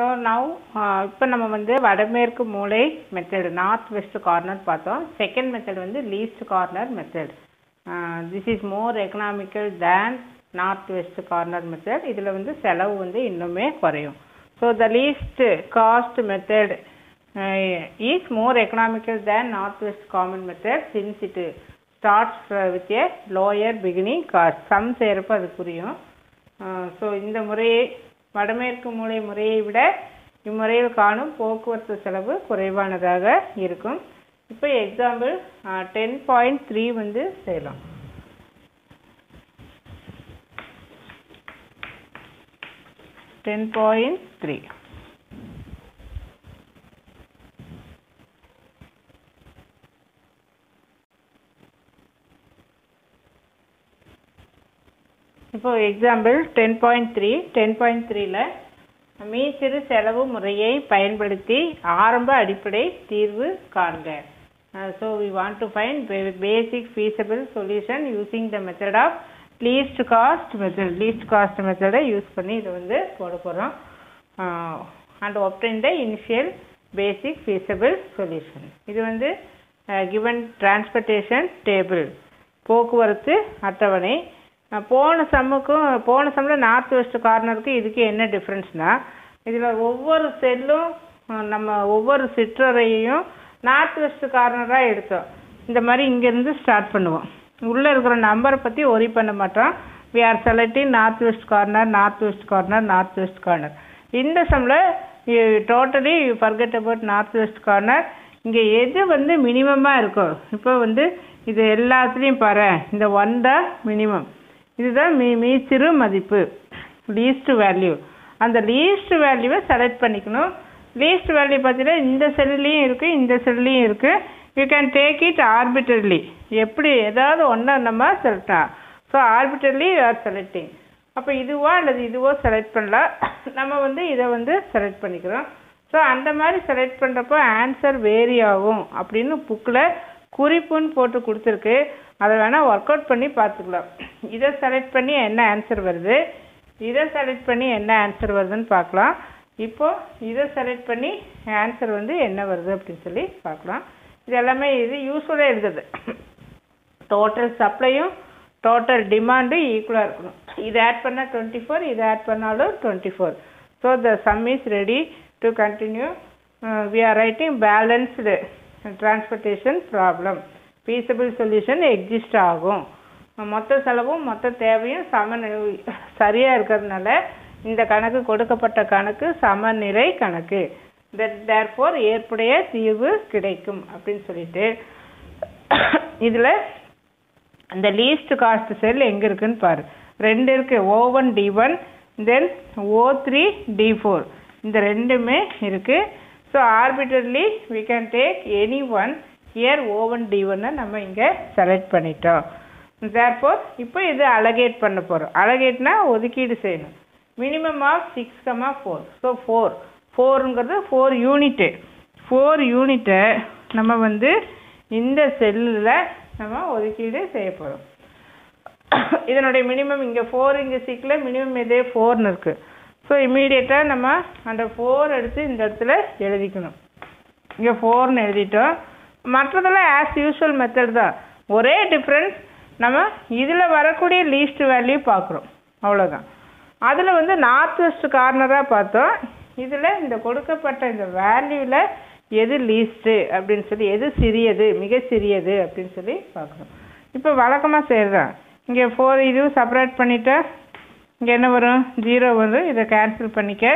So now இப்போ நம்ம வந்து வடமேற்கு மூலை மெத்தடு நார்த் வெஸ்ட் கார்னர் பார்த்தோம். செகண்ட் மெத்தட் வந்து least corner method this is more economical than north west corner method இதில் வந்து செலவு வந்து இன்னுமே குறையும். So the least cost method is more economical than north west common method since it starts with a lower beginning cost sum செய்கிறப்ப அது புரியும். So இந்த முறையை வடமேற்கு மூலை முறையை விட இம்முறையில் காணும் போக்குவரத்து செலவு குறைவானதாக இருக்கும். இப்போ எக்ஸாம்பிள் டென் பாயிண்ட் த்ரீ வந்து செய்யலாம். டென் பாயிண்ட் த்ரீ இப்போ example ten point three ten point த்ரீல மீச்சிறு செலவு முறையை பயன்படுத்தி ஆரம்ப அடிப்படை தீர்வு காண்க. So we want to find basic feasible solution using the method of least cost method least cost மெத்தடை யூஸ் பண்ணி இதை வந்து போட போகிறோம் and obtain the initial basic feasible solution இது வந்து கிவன் டிரான்ஸ்போர்ட்டேஷன் டேபிள் போக்குவரத்து அட்டவணை போன சம்முக்கும் போன சம்மில் நார்த் வெஸ்ட் கார்னருக்கு இதுக்கு என்ன டிஃப்ரென்ஸ்னால் இதில் ஒவ்வொரு செல்லும் நம்ம ஒவ்வொரு சிற்றறையையும் நார்த் வெஸ்ட் கார்னராக எடுத்தோம். இந்த மாதிரி இங்கேருந்து ஸ்டார்ட் பண்ணுவோம். உள்ளே இருக்கிற நம்பரை பற்றி ஒரி பண்ண மாட்டோம். We are selecting north west corner north west corner north west corner இந்த சம்மில் totally you forget about north west corner இங்கே எது வந்து மினிமமாக இருக்கும் இப்போ வந்து இது எல்லாத்துலேயும் பாரு இந்த ஒன் தான் மினிமம் இதுதான் மீ மீச்சிறு மதிப்பு. லீஸ்ட் வேல்யூ அந்த லீஸ்ட் வேல்யூவை செலக்ட் பண்ணிக்கணும். லீஸ்ட் வேல்யூ பார்த்தீங்கன்னா இந்த செல்லுலேயும் இருக்குது இந்த செல்லுலேயும் இருக்குது you can take it arbitrarily எப்படி? ஏதாவது ஒன்றா நம்ம செலக்டா so arbitrarily you are selecting அப்போ இதுவோ அல்லது இதுவோ செலக்ட் பண்ணலாம். நம்ம வந்து இதை வந்து செலக்ட் பண்ணிக்கிறோம். ஸோ அந்த மாதிரி செலக்ட் பண்ணுறப்போ ஆன்சர் வேரி ஆகும் அப்படின்னு புக்கில் குறிப்புன்னு போட்டு கொடுத்துருக்கு. அதை வேணால் ஒர்க் அவுட் பண்ணி பார்த்துக்கலாம். இதை செலக்ட் பண்ணி என்ன ஆன்சர் வருது? இதை செலக்ட் பண்ணி என்ன ஆன்சர் வருதுன்னு பார்க்கலாம். இப்போது இதை செலக்ட் பண்ணி ஆன்சர் வந்து என்ன வருது அப்படின்னு சொல்லி பார்க்கலாம். இது எல்லாமே இது யூஸ்ஃபுல்லாக இருக்குது. டோட்டல் சப்ளையும் டோட்டல் டிமாண்டும் ஈக்குவலாக இருக்கணும். இது ஆட் பண்ணால் டுவெண்ட்டி ஃபோர் இது ஆட் பண்ணாலும் twenty four so the sum is ready to continue we are writing balanced transportation problem feasible solution exist ஆகும். மொத்த செலவும் மொத்த தேவையும் சம சரியாக இருக்கிறதுனால இந்த கணக்கு கொடுக்கப்பட்ட கணக்கு சமநிலை கணக்கு. தட் தேர்ஃபோர் ஏற்புடைய தீர்வு கிடைக்கும் அப்படின்னு சொல்லிட்டு. இதில் இந்த லீஸ்ட் காஸ்ட் செல் எங்கே இருக்குன்னு பாரு. ரெண்டு இருக்குது O one D one then O three D four இந்த ரெண்டுமே இருக்குது so arbitrarily we can take any one here O one one D ஒன்னை நம்ம இங்கே செலக்ட் பண்ணிட்டோம். தேர்ஃபோர் இப்போ இது அலகேட் பண்ண போகிறோம் அலகேட்னா ஒதுக்கீடு செய்யணும். Minimum of six comma four so four ஃபோருங்கிறது four unit four யூனிட்டை நம்ம வந்து இந்த செல்லில் நம்ம ஒதுக்கீடு செய்ய போகிறோம் இதனுடைய மினிமம் இங்கே ஃபோர் இங்கே சிக்கில் மினிமம் இதே ஃபோர்னு இருக்குது ஸோ இம்மீடியட்டாக நம்ம அந்த ஃபோர் எடுத்து இந்த இடத்துல எழுதிக்கணும். இங்கே ஃபோர்னு எழுதிட்டோம். மற்றதெல்லாம் ஆஸ் யூஷுவல் மெத்தட் தான். ஒரே டிஃப்ரென்ஸ் நம்ம இதில் வரக்கூடிய லீஸ்ட் வேல்யூ பார்க்குறோம். அவ்வளோதான் அதில் வந்து நார்த் வெஸ்ட் கார்னராக பார்த்தோம். இதில் இந்த கொடுக்கப்பட்ட இந்த வேல்யூவில் எது லீஸ்ட்டு அப்படின்னு சொல்லி எது சிறியது மிக சிறியது அப்படின்னு சொல்லி பார்க்குறோம். இப்போ வழக்கமாக செய்கிறதான் இங்கே ஃபோர் இதுவும் செப்பரேட் பண்ணிவிட்டு இங்கே என்ன வரும்? ஜீரோ வரும். இதை கேன்சல் பண்ணிக்க.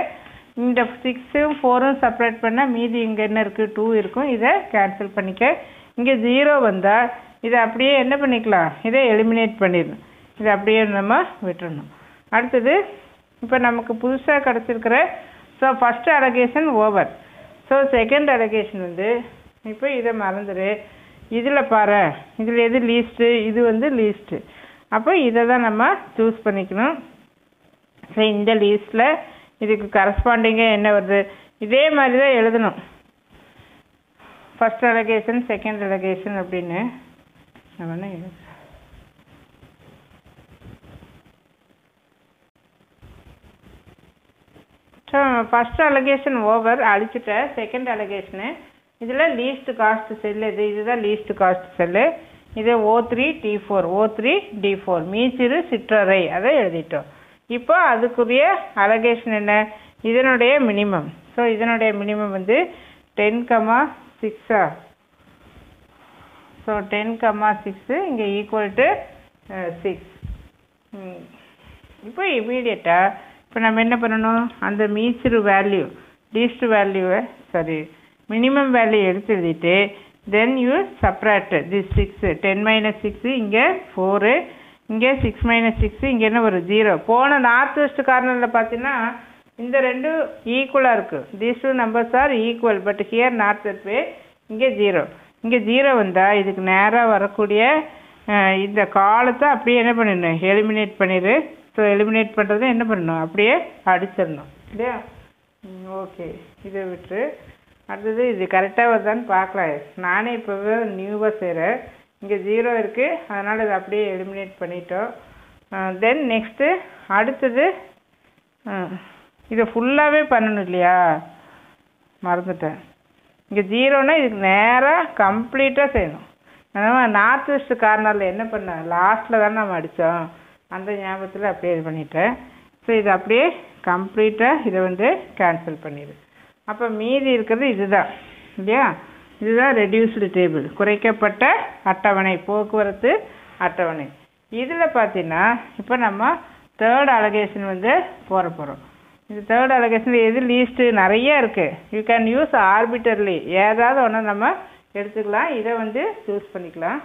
இந்த சிக்ஸும் ஃபோரும் செப்பரேட் பண்ணால் மீதி இங்கே என்ன இருக்குது டூ இருக்கும். இதை கேன்சல் பண்ணிக்க. இங்கே ஜீரோ வந்தால் இதை அப்படியே என்ன பண்ணிக்கலாம்? இதை எலிமினேட் பண்ணிடணும். இதை அப்படியே நம்ம விட்டுறணும். அடுத்தது இப்போ நமக்கு புதுசாக கிடச்சிருக்கிற so first allocation over so second allocation வந்து இப்போ இதை மறந்துடு இதில் பாரு. இதில் எது லீஸ்ட்டு இது வந்து லீஸ்ட்டு அப்போ இதை தான் நம்ம சூஸ் பண்ணிக்கணும். ஸோ இந்த லீஸ்ட்டில் இதுக்கு கரஸ்பாண்டிங்காக என்ன வருது? இதே மாதிரி தான் எழுதணும். ஃபஸ்ட் அலகேஷன் செகண்ட் அலகேஷன் அப்படின்னு நம்ம என்ன எழுத ஸோ ஃபஸ்ட் அலகேஷன் ஓவர் அழிச்சிட்டேன் செகண்ட் அலகேஷனு இதில் லீஸ்ட் காஸ்ட் செல்லு இது இதுதான் லீஸ்ட் காஸ்ட் செல்லு இது O three D four O three D four மீச்சிறு சிற்றரை அதை எழுதிட்டோம். இப்போ அதுக்குரிய அலகேஷன் என்ன? இதனுடைய மினிமம் ஸோ இதனுடைய மினிமம் வந்து டென் கமா சிக்ஸா ஸோ டென் கமா சிக்ஸு இங்கே ஈக்குவல் டு சிக்ஸ் இப்போ இமீடியட்டாக இப்போ நம்ம என்ன பண்ணணும்? அந்த மீச்சிறு வேல்யூ லீஸ்ட் வேல்யூவை சாரி மினிமம் வேல்யூ எடுத்து எழுதிட்டு then you subtract the six ten minus six இங்கே ஃபோரு இங்கே சிக்ஸ் மைனஸ் சிக்ஸு இங்கே என்ன வரும்? ஜீரோ போன நார்த் வெஸ்ட் கார்னரில் பார்த்தீங்கன்னா இந்த ரெண்டும் ஈக்குவலாக இருக்குது these two numbers are equal but here north west way இங்கே ஜீரோ இங்கே ஜீரோ வந்தால் இதுக்கு நேராக வரக்கூடிய இந்த காலத்தை அப்படியே என்ன பண்ணிடணும்? எலிமினேட் பண்ணிடு. ஸோ எலிமினேட் பண்ணுறது என்ன பண்ணணும்? அப்படியே அடிச்சிடணும். இல்லையா? ஓகே இதை விட்டு அடுத்தது இது கரெக்டாக வருதான்னு பார்க்கலாம். நானே இப்போ நியூவாக செய்கிறேன் இங்கே ஜீரோ இருக்குது அதனால் இதை அப்படியே எலிமினேட் பண்ணிட்டோம். தென் நெக்ஸ்ட்டு அடுத்தது இதை ஃபுல்லாகவே பண்ணணும் இல்லையா? மறந்துட்டேன். இங்கே ஜீரோனா இதுக்கு நேராக கம்ப்ளீட்டாக செய்யணும். நம்ம நார்த் வெஸ்ட் கார்னரில் என்ன பண்ண? லாஸ்ட்டில் தானே நம்ம அடித்தோம் அந்த ஞாபகத்தில் அப்படியே இது பண்ணிட்டேன். ஸோ இது அப்படியே கம்ப்ளீட்டாக இதை வந்து கேன்சல் பண்ணிடு. அப்போ மீதி இருக்கிறது இதுதான். இல்லையா? இதுதான் ரெடியூஸ்டு டேபிள் குறைக்கப்பட்ட அட்டவணை போக்குவரத்து அட்டவணை. இதில் பார்த்தீங்கன்னா இப்போ நம்ம தேர்ட் அலகேஷன் வந்து போட போகிறோம் இந்த தேர்ட் அலகேஷனில் எது லீஸ்ட்டு நிறைய இருக்குது யூ கேன் யூஸ் ஆர்பிட்டர்லி ஏதாவது ஒன்று நம்ம எடுத்துக்கலாம். இதை வந்து சூஸ் பண்ணிக்கலாம்.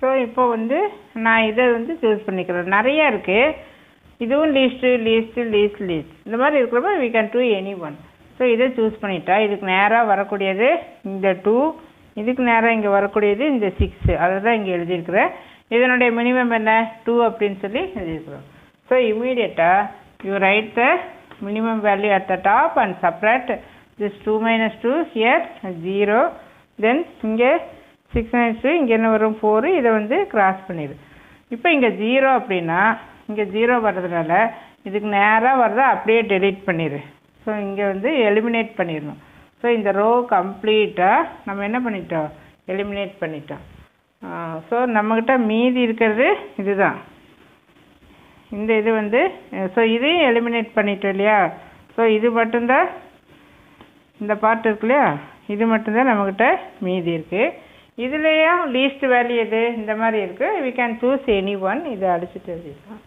ஸோ இப்போ வந்து நான் இதை வந்து சூஸ் பண்ணிக்கிறேன். நிறைய இருக்குது இதுவும் லீஸ்ட்டு லீஸ்ட்டு லீஸ்ட் லீஸ்ட் இந்த மாதிரி இருக்கிறப்ப we can do any one so இதை சூஸ் பண்ணிட்டா. இதுக்கு நேராக வரக்கூடியது இந்த டூ இதுக்கு நேராக இங்கே வரக்கூடியது இந்த சிக்ஸு அதை தான் இங்கே எழுதியிருக்கிறேன் இதனுடைய மினிமம் என்ன? டூ அப்படின்னு சொல்லி எழுதியிருக்கிறோம். ஸோ இமீடியட்டாக you write the minimum value at the top and subtract this two minus two here zero then இங்கே சிக்ஸ் மைனஸ் டூ இங்கே என்ன வரும்? ஃபோரு இதை வந்து கிராஸ் பண்ணிடு. இப்போ இங்கே ஜீரோ அப்படின்னா இங்கே ஜீரோ வர்றதுனால இதுக்கு நேராக வர்றதை அப்படியே டெலீட் பண்ணிடு ஸோ இங்கே வந்து எலிமினேட் பண்ணிடணும். ஸோ இந்த ரோ கம்ப்ளீட்டாக நம்ம என்ன பண்ணிட்டோம்? எலிமினேட் பண்ணிட்டோம். ஸோ நம்மக்கிட்ட மீதி இருக்கிறது இதுதான். இந்த இது வந்து ஸோ இதையும் எலிமினேட் பண்ணிட்டோம் இல்லையா? ஸோ இது மட்டும்தான் இந்த பார்ட் இருக்கு இல்லையா? இது மட்டும்தான் நம்மக்கிட்ட மீதி இருக்குது இதுலேயும் லீஸ்ட் வேல்யூ எது? இந்த மாதிரி இருக்குது we can choose any one இதை அடிச்சுட்டு எழுதிக்கலாம்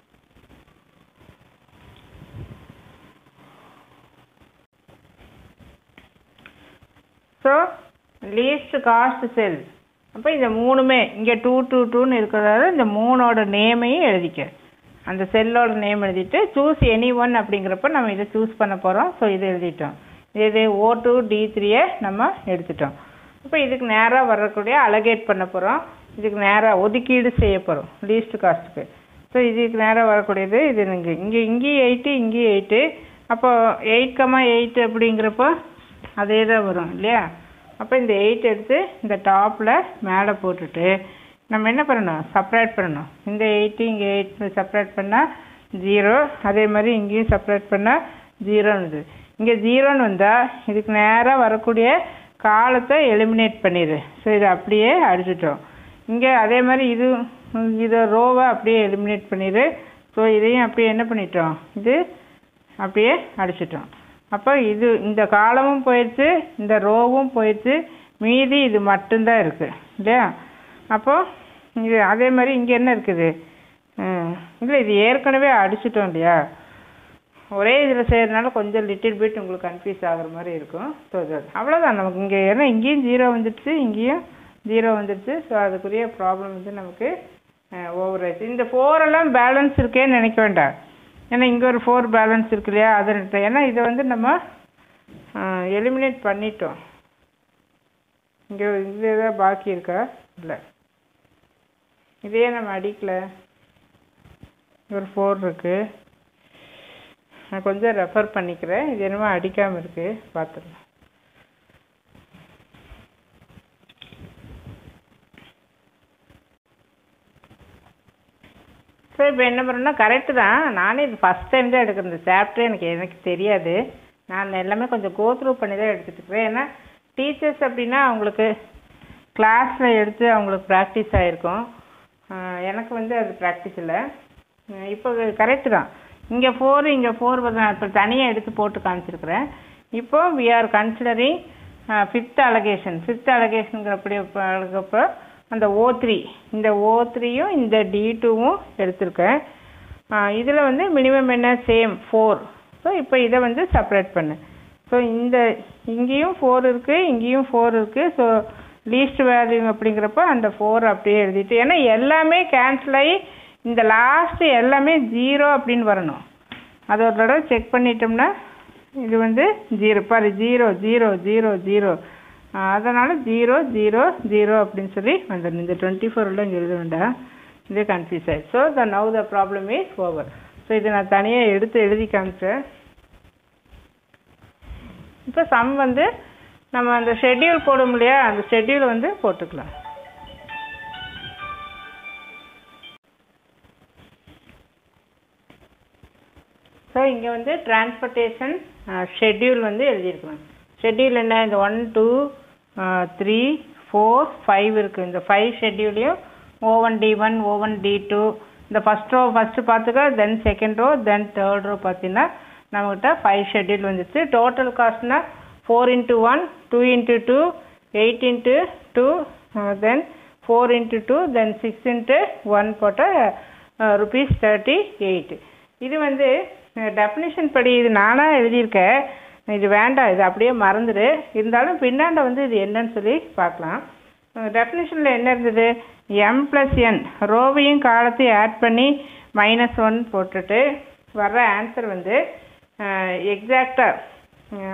ஸோ லீஸ்ட் காஸ்ட் செல் அப்போ இந்த மூணுமே இங்கே டூ டூ டூன்னு இருக்கிறதால இந்த மூணோட நேமையும் எழுதிக்க. அந்த செல்லோட நேம் எழுதிட்டு சூஸ் எனி ஒன் அப்படிங்கிறப்ப நம்ம இதை சூஸ் பண்ண போகிறோம் ஸோ இதை எழுதிட்டோம். இது ஓ டூ டி த்ரீயை நம்ம எடுத்துட்டோம். இப்போ இதுக்கு நேராக வரக்கூடிய அலகேட் பண்ண போகிறோம் இதுக்கு நேராக ஒதுக்கீடு செய்ய போகிறோம் லீஸ்ட் காஸ்ட்டுக்கு ஸோ இதுக்கு நேராக வரக்கூடியது இது இங்கே. இங்கே இங்கேயும் எயிட்டு இங்கேயும் எயிட்டு அப்போ எயிட் கம்மா எயிட் அப்படிங்கிறப்போ அதே தான் வரும் இல்லையா? அப்போ இந்த எயிட் எடுத்து இந்த டாப்பில் மேலே போட்டுட்டு நம்ம என்ன பண்ணணும்? செப்பரேட் பண்ணணும். இந்த எயிட்டு இங்கே எயிட் செப்பரேட் பண்ணால் ஜீரோ அதே மாதிரி இங்கேயும் செப்பரேட் பண்ணால் ஜீரோன்னு இங்கே ஜீரோன்னு வந்தால் இதுக்கு நேராக வரக்கூடிய காலத்தை எலிமினேட் பண்ணிடு. ஸோ இதை அப்படியே அடிச்சிட்டோம். இங்கே அதே மாதிரி இது இதை ரோவை அப்படியே எலிமினேட் பண்ணிடு. ஸோ இதையும் அப்படியே என்ன பண்ணிட்டோம்? இது அப்படியே அடிச்சிட்டோம். அப்போ இது இந்த காலமும் போயிடுச்சு இந்த ரோவும் போயிடுச்சு. மீதி இது மட்டும்தான் இருக்குது இல்லையா? அப்போ இது அதே மாதிரி இங்கே என்ன இருக்குது? இல்லை இது ஏற்கனவே அடிச்சிட்டோம் இல்லையா? ஒரே இதில் செய்கிறதுனால கொஞ்சம் லிட்டில் பிட் உங்களுக்கு கன்ஃபியூஸ் ஆகிற மாதிரி இருக்கும். ஸோ அவ்வளோதான் நமக்கு இங்கே ஏன்னா இங்கேயும் ஜீரோ வந்துடுச்சு இங்கேயும் ஜீரோ வந்துடுச்சு. ஸோ அதுக்குரிய ப்ராப்ளம் வந்து நமக்கு ஓவர் ஆயிடுச்சு. இந்த ஃபோரெல்லாம் பேலன்ஸ் இருக்கேன்னு நினைக்க வேண்டாம். ஏன்னா இங்கே ஒரு ஃபோர் பேலன்ஸ் இருக்கு இல்லையா? அதை நிறுத்த- ஏன்னா இதை வந்து நம்ம எலிமினேட் பண்ணிட்டோம். இங்கே இது எதாவது பாக்கி இருக்கா? இல்லை. இதே நம்ம அடிக்கல. ஒரு ஃபோர் இருக்குது நான் கொஞ்சம் ரெஃபர் பண்ணிக்கிறேன். இது என்னமோ அடிக்காமல் இருக்குது பார்த்துக்கலாம் இப்போ என்ன பண்ணுறேன்னா கரெக்டு தான். நானே இது ஃபஸ்ட் டைம் தான் எடுக்கிறேன் இந்த சாப்டர் எனக்கு எனக்கு தெரியாது. நான் எல்லாமே கொஞ்சம் கோத்ரூ பண்ணி தான் எடுத்துட்டு இருக்கிறேன் ஏன்னா டீச்சர்ஸ் அப்படின்னா அவங்களுக்கு கிளாஸில் எடுத்து அவங்களுக்கு ப்ராக்டிஸ் ஆகிருக்கும் எனக்கு வந்து அது ப்ராக்டிஸ் இல்லை. இப்போ கரெக்டு தான். இங்கே ஃபோர் இங்கே ஃபோர் நான் இப்போ தனியாக எடுத்து போட்டு காமிச்சிருக்கிறேன். இப்போ we are considering fifth allocation fifth அலகேஷனுங்கிறப்படி அழகப்போ அந்த ஓ த்ரீ இந்த ஓ த்ரீயும் இந்த டி டூவும் எடுத்திருக்கேன். இதில் வந்து மினிமம் என்ன? சேம் ஃபோர் ஸோ இப்போ இதை வந்து செப்பரேட் பண்ணு. ஸோ இந்த இங்கேயும் ஃபோர் இருக்குது இங்கேயும் ஃபோர் இருக்குது ஸோ லீஸ்ட் வேல்யூ அப்படிங்கிறப்ப அந்த ஃபோர் அப்படியே எழுதிட்டு ஏன்னா எல்லாமே கேன்சல் ஆகி இந்த லாஸ்ட்டு எல்லாமே ஜீரோ அப்படின்னு வரணும். அது ஒரு தடவை செக் பண்ணிட்டோம்னா இது வந்து ஜீரோ பாரு ஜீரோ ஜீரோ ஜீரோ ஜீரோ அதனால் ஜீரோ ஜீரோ ஜீரோ அப்படின்னு சொல்லி வந்துடும் இந்த டுவெண்ட்டி ஃபோரில் இங்கே எழுத வேண்டாம். இது கன்ஃபியூஸ் ஆயிடுச்சு. So the now the problem is over so இதை நான் தனியாக எடுத்து எழுதி காமிச்சேன் இப்போ சம் வந்து நம்ம அந்த ஷெட்யூல் போடும் இல்லையா? அந்த ஷெட்யூல் வந்து போட்டுக்கலாம். ஸோ இங்கே வந்து டிரான்ஸ்போர்ட்டேஷன் ஷெட்யூல் வந்து எழுதியிருக்கலாம். ஷெட்யூல் என்ன? இந்த one two three four five இருக்குது இந்த five ஷெட்யூலையும் O one D one O one D two இந்த ஃபஸ்ட் ரோ ஃபஸ்ட்டு பார்த்துக்க then second row then third row பார்த்தீங்கன்னா நம்மக்கிட்ட ஃபைவ் ஷெட்யூல் வந்துச்சு. Total காஸ்ட்னா four into one two into two eight into two then four into two then six into one போட்டால் rupees thirty eight இது வந்து definition படி இது நானாக எழுதியிருக்கேன். இது வேண்டாம் இது அப்படியே மறந்துடு. இருந்தாலும் பின்னாண்ட வந்து இது என்னன்னு சொல்லி பார்க்கலாம். டெஃபினேஷனில் என்ன இருந்தது? எம் ப்ளஸ் என் ரோவையும் காலத்தையும் ஆட் பண்ணி மைனஸ் ஒன் போட்டுட்டு வர்ற ஆன்சர் வந்து எக்ஸாக்டாக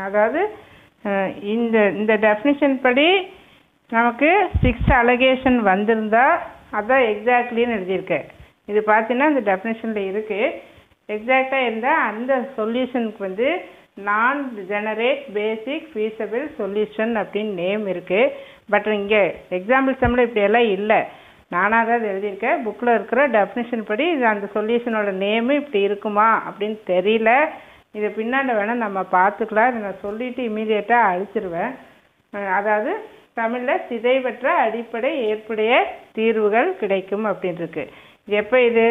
அதாவது இந்த இந்த டெஃபினிஷன் படி நமக்கு சிக்ஸ் அலகேஷன் வந்திருந்தா அதான் எக்ஸாக்ட்லின்னு எழுதியிருக்கேன் இது பார்த்தீங்கன்னா இந்த டெஃபினேஷனில் இருக்குது எக்ஸாக்டாக இருந்தால் அந்த சொல்யூஷனுக்கு வந்து நான் ஜெனரேட் பேசிக் ஃபீஸபிள் சொல்யூஷன் அப்படின்னு நேம் இருக்குது பட் இங்கே எக்ஸாம்பிள் சம்மில் இப்படியெல்லாம் இல்லை. நானாக தான் எழுதியிருக்கேன். புக்கில் இருக்கிற டெஃபினேஷன் படி இது அந்த சொல்யூஷனோட நேமு இப்படி இருக்குமா அப்படின்னு தெரியல. இதை பின்னாடி வேணால் நம்ம பார்த்துக்கலாம். இதை நான் சொல்லிவிட்டு இமீடியட்டாக அழிச்சிருவேன். அதாவது தமிழில் சிதைவற்ற அடிப்படை ஏற்புடைய தீர்வுகள் கிடைக்கும் அப்படின்னு இருக்கு எப்போ இது?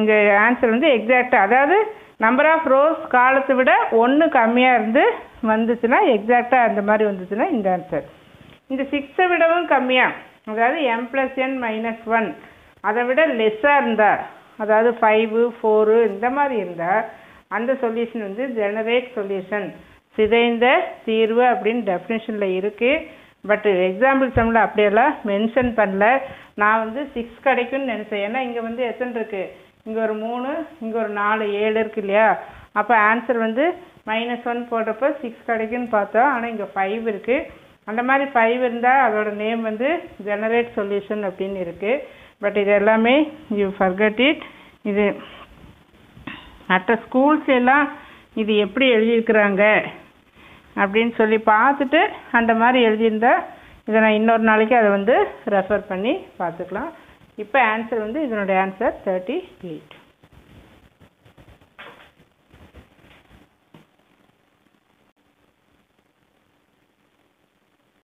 இந்த ஆன்சர் வந்து எக்ஸாக்டாக அதாவது நம்பர் ஆஃப் ரோஸ் காலத்தை விட ஒன்று கம்மியாக இருந்து வந்துச்சுன்னா எக்ஸாக்டாக அந்த மாதிரி வந்துச்சுன்னா இந்த ஆன்சர் இந்த சிக்ஸை விடவும் கம்மியாக அதாவது M plus N minus one அதை விட லெஸ்ஸாக இருந்தால் அதாவது ஃபைவு ஃபோரு இந்த மாதிரி இருந்தால் அந்த சொல்யூஷன் வந்து ஜெனரேட் சொல்யூஷன் சிதைந்த தீர்வு அப்படின்னு டெஃபினேஷனில் இருக்குது பட் எக்ஸாம்பிள் சம்மில் அப்படியெல்லாம் மென்ஷன் பண்ணல. நான் வந்து சிக்ஸ் கிடைக்கும்னு நினச்சேன். ஏன்னா இங்கே வந்து எத்தனை இருக்குது இங்கே ஒரு மூணு இங்கே ஒரு நாலு ஏழு இருக்கு இல்லையா? அப்போ ஆன்சர் வந்து மைனஸ் ஒன் போடுறப்போ சிக்ஸ் கிடைக்குன்னு பார்த்தோம். ஆனால் இங்கே ஃபைவ் இருக்குது அந்த மாதிரி ஃபைவ் இருந்தால் அதோட நேம் வந்து ஜெனரேட் சொல்யூஷன் அப்படின்னு இருக்குது பட் இது எல்லாமே யூ ஃபர்கட் இட் இது மற்ற ஸ்கூல்ஸ் எல்லாம் இது எப்படி எழுதியிருக்கிறாங்க அப்படின்னு சொல்லி பார்த்துட்டு அந்த மாதிரி எழுதியிருந்தால் இதை நான் இன்னொரு நாளைக்கு அதை வந்து ரெஃபர் பண்ணி பார்த்துக்கலாம். இப்போ ஆன்சர் வந்து இதனுடைய ஆன்சர் தேர்ட்டி எயிட்